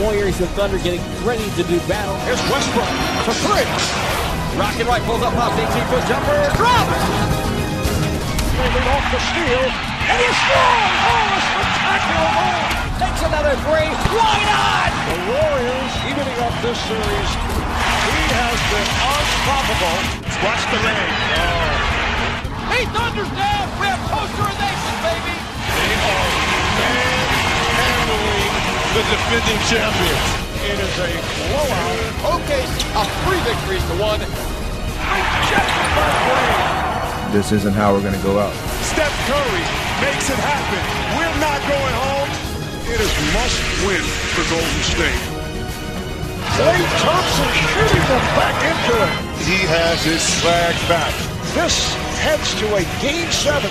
Warriors and Thunder getting ready to do battle. Here's Westbrook for three. Rocket right pulls up top, 18 foot jumper, drop! Lead off the steal, and he scores! Oh, a spectacular ball! Takes another three, Why not? The Warriors evening up this series. He has been unstoppable. Watch the lane. The defending champions. It is a blowout. Okay, a three victories to one. Rejected by This isn't how we're going to go out. Steph Curry makes it happen. We're not going home. It is must win for Golden State. Klay Thompson shooting them back into it. He has his swag back. This heads to a game seven